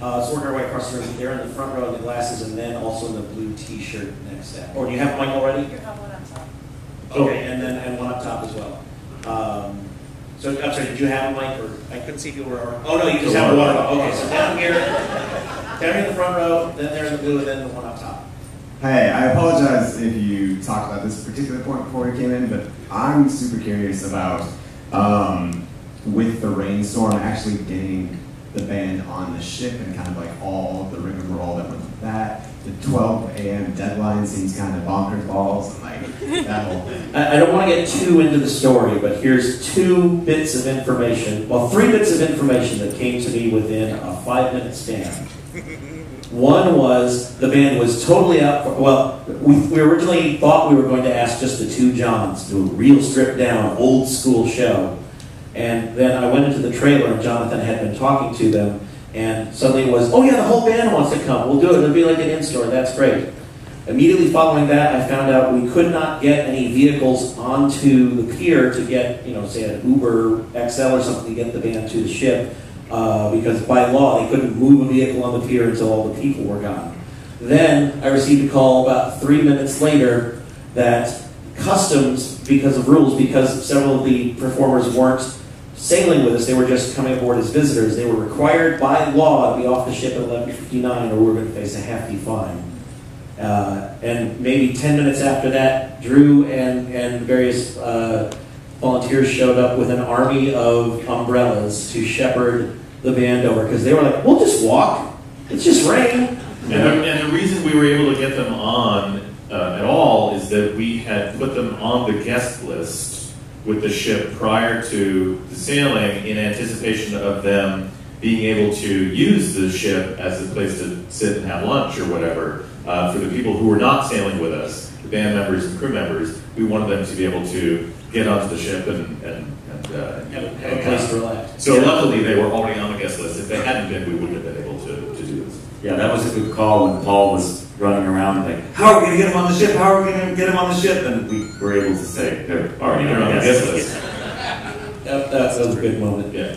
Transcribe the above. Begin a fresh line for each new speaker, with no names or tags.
Uh, so work our way across the room. They're in the front row in the glasses, and then also in the blue T-shirt next to. Or do you have one already?
You have one on top.
Okay, and then and one up top as well. Um, so I'm sorry, did you have a mic or I couldn't see if you were? Oh no, you just have one. Okay, so down here, down here in the front row, then there in the blue, and then the one up top.
Hey, I apologize if you talked about this particular point before we came in, but I'm super curious about um, with the rainstorm actually getting the band on the ship and kind of like all the rigmarole that went with that. The 12 a.m. deadline seems kind of bonkers balls and like that whole thing.
I, don't want to get too into the story, but here's two bits of information. Well, three bits of information that came to me within a five-minute span. One was the band was totally up. For, well, we, we originally thought we were going to ask just the two Johns to do a real stripped down, old school show. And then I went into the trailer, and Jonathan had been talking to them, and suddenly it was, oh yeah, the whole band wants to come. We'll do it. It'll be like an in-store. That's great. Immediately following that, I found out we could not get any vehicles onto the pier to get, you know, say an Uber XL or something to get the band to the ship, uh, because by law they couldn't move a vehicle on the pier until all the people were gone. Then I received a call about three minutes later that customs, because of rules, because several of the performers weren't sailing with us, they were just coming aboard as visitors. They were required by law to be off the ship at 11:59, or we were going to face a hefty fine. Uh, and maybe 10 minutes after that, Drew and, and various uh, volunteers showed up with an army of umbrellas to shepherd the band over because they were like, we'll just walk. It's just rain.
And the, and the reason we were able to get them on uh, at all that we had put them on the guest list with the ship prior to the sailing in anticipation of them being able to use the ship as a place to sit and have lunch or whatever. Uh, for the people who were not sailing with us, the band members and crew members, we wanted them to be able to get onto the ship and, and, and uh,
Have a- have a place to relax.
So luckily, they were already on the guest list. If they hadn't been, we wouldn't have been able to, to do this.
Yeah, that was a good call when Paul was running around like, how are we going to get him on the ship? How are we going to get him on the ship? And we were able to say, they're already on the guest list.
That, that was a good moment.
Yeah.